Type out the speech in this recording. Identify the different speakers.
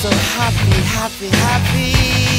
Speaker 1: so happy, happy, happy.